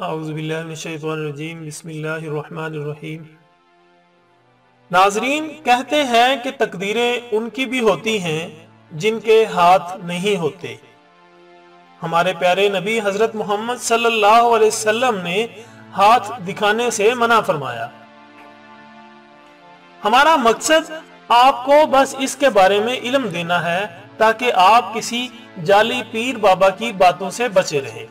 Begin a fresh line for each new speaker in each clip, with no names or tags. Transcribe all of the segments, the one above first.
اعوذ باللہ من الشیطان الرجیم، بسم اللہ الرحمن الرحیم۔ ناظرین کہتے ہیں کہ تقدیریں ان کی بھی ہوتی ہیں جن کے ہاتھ نہیں ہوتے۔ ہمارے پیارے نبی حضرت محمد صلی اللہ علیہ وسلم نے ہاتھ دکھانے سے منع فرمایا۔ ہمارا مقصد آپ کو بس اس کے بارے میں علم دینا ہے تاکہ آپ کسی جعلی پیر بابا کی باتوں سے بچے رہیں۔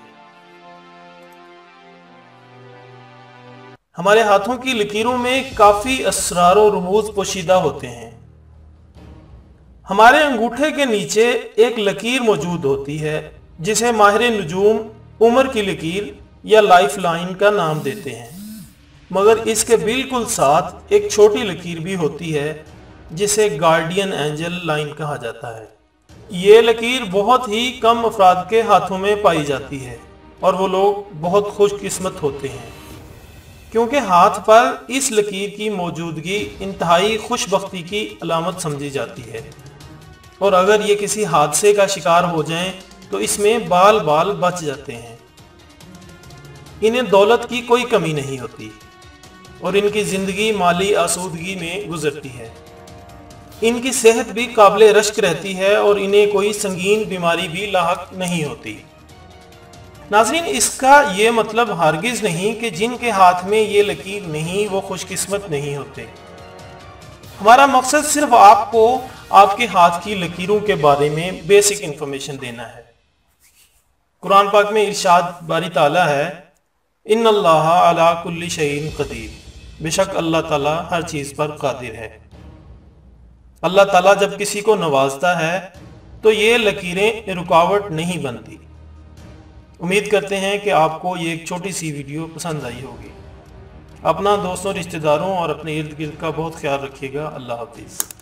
ہمارے ہاتھوں کی لکیروں میں کافی اسرار و رموز پوشیدہ ہوتے ہیں۔ ہمارے انگوٹھے کے نیچے ایک لکیر موجود ہوتی ہے، جسے ماہر نجوم، عمر کی لکیر یا لائف لائن کا نام دیتے ہیں۔ مگر اس کے بالکل ساتھ ایک چھوٹی لکیر بھی ہوتی ہے، جسے گارڈین اینجل لائن کہا جاتا ہے۔ یہ لکیر بہت ہی کم افراد کے ہاتھوں میں پائی جاتی ہے اور وہ لوگ بہت خوش قسمت ہوتے ہیں۔ کیونکہ ہاتھ پر اس لکیر کی موجودگی انتہائی خوش بختی کی علامت سمجھی جاتی ہے۔ اور اگر یہ کسی حادثے کا شکار ہو جائیں، تو اس میں بال بال بچ جاتے ہیں۔ انہیں دولت کی کوئی کمی نہیں ہوتی، اور ان کی زندگی مالی آسودگی میں گزرتی ہے۔ ان کی صحت بھی قابل رشک رہتی ہے، اور انہیں کوئی سنگین بیماری بھی لاحق نہیں ہوتی۔ ناظرین، اس کا یہ مطلب ہرگز نہیں کہ جن کے ہاتھ میں یہ لکیر نہیں، وہ خوش قسمت نہیں ہوتے۔ ہمارا مقصد صرف آپ کو آپ کے ہاتھ کی لکیروں کے بارے میں بیسک انفارمیشن دینا ہے۔ قرآن پاک میں ارشاد باری تعالیٰ ہے، ان اللہ علی کل شعین قدیر بے شک اللہ تعالیٰ ہر چیز پر قادر ہے۔ اللہ تعالیٰ جب کسی کو نوازتا ہے، تو یہ لکیریں رکاوٹ نہیں بنتی۔ امید کرتے ہیں کہ آپ کو یہ ایک چھوٹی سی ویڈیو پسند آئی ہوگی۔ اپنا دوستوں، رشتہ داروں اور اپنے ارد گرد کا بہت خیال رکھیے گا۔ اللہ حافظ۔